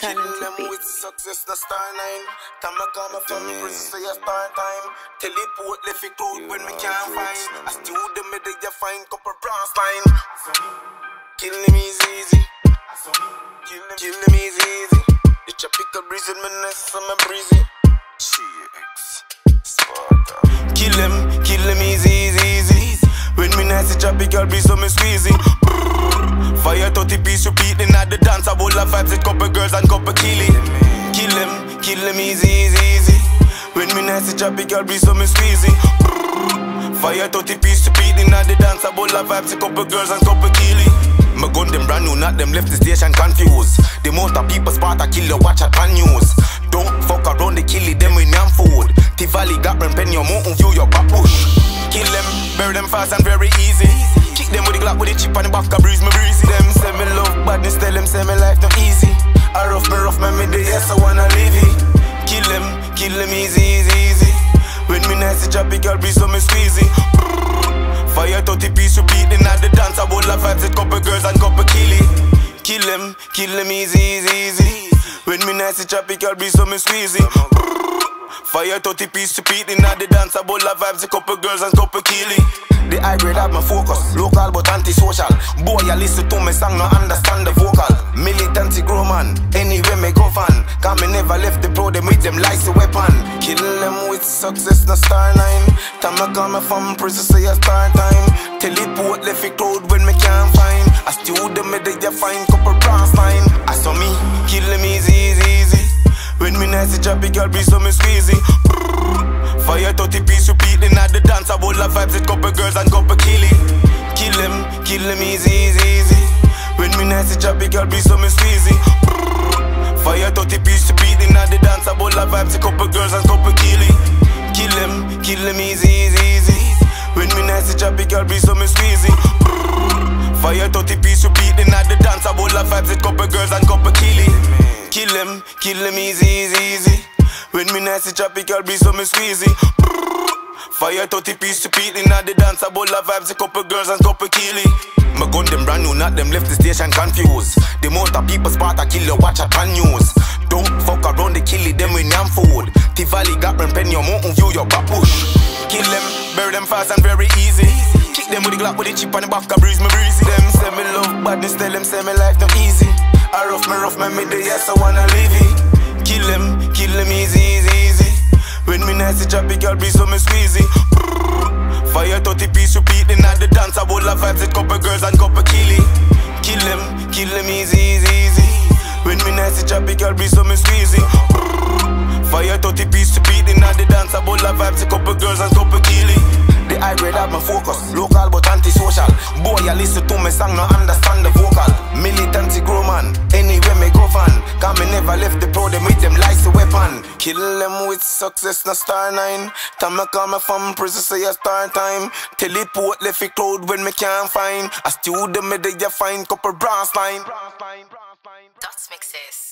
Kill them with success, the star nine. Time I come from me, prison say a star time. Teleport left it cloud when me can't find. I still the middle, you find couple brass line. Kill them easy, easy. Kill them, kill them easy, easy. You chop pick a breeze in my nest, I'm a breezy. Kill them, kill them easy, easy, easy. When me nice, chop pick a breeze, so me squeezy. Fire 30 piece repeating at the dance. I bowl of vibes with couple girls and couple killie. Kill them easy, easy, easy. When me nice, chop pick a breeze, so me squeezy. Fire 30 piece repeating at the dance. I bowl of vibes with couple girls and couple killie. My gun them brand new, not them left the station confused. The most of people spot a killer, watch at pan news. Don't fuck around the killie, them with yam food. Tivoli got rem pen your mountain view, your back push. Kill them, bury them fast and very easy. Kick them with the glock with the chip on the back, I breeze me breezy. Them say easy. When me nice, a big girl breeze, so me squeezy. Fire 30 piece repeating at the dance. I bowl of vibes with couple girls and couple killie. Kill them, kill them easy, easy, easy. When me nice, it's tropical breeze, so me squeezy. Fire 30 piece repeating at the dance. I bowl of vibes with couple girls and couple killie. The high grade have my focus, local but anti-social. Boy, you listen to me song, no understand the vocal. Grow man, anywhere me go fan. Cause me never left the pro, them with them lights a weapon. Kill them with success, no star nine. Time I come from prison, say a star time. Teleport left it cloud when me can't find. I still the middle, you find couple brass line. I saw me, kill them easy, easy, easy. When me it's a big girl breeze, so me squeezy. Fire 30 piece repeating at the dance. I bowl of vibes with couple girls and couple killie. Kill them, kill them easy, easy, easy. When me it's a big girl breeze, so me squeezy. Fire 30 piece repeating at the dance. I bowl of vibes with couple girls and couple killie. Kill them, kill them easy, easy, easy. When me nice, it's a big girl breeze, so me squeezy. Fire 30 piece repeating at the dance. I bowl of vibes with couple girls and couple killie. Kill them, kill them easy, easy, easy. When me nice, it's tropical breeze, so me squeezy. Fire 30 piece repeating at the dance. I bowl of vibes, a couple girls and couple killie. My gun them brand new, not them left the station confused. The most of people spot a killer, watch at pan news. Don't fuck around the killie, them with yam food. Tivoli got rem pen your mountain view, your back push. Kill them, bury them fast and very easy. Kick them with the glock with the chip on the back, I breeze me breezy. Them say me love badness, tell them say me life not easy. I rough me rough, me day, yes, I wanna live it. A big girl breeze, so me squeezy. Fire 30 piece repeating at the dance. I bowl of vibes with couple girls and couple killie. The high grade have my focus, local but anti-social. Boy, I listen to me song, no understand the vocal. Militancy grow man, anywhere me go fan. Cause me never left the pro, them with them lights a weapon. Kill them with success, no star nine. Time I come from prison, say a star time. Teleport left it cloud when me can't find. I still the middle, you find couple brass line. Dots mixes.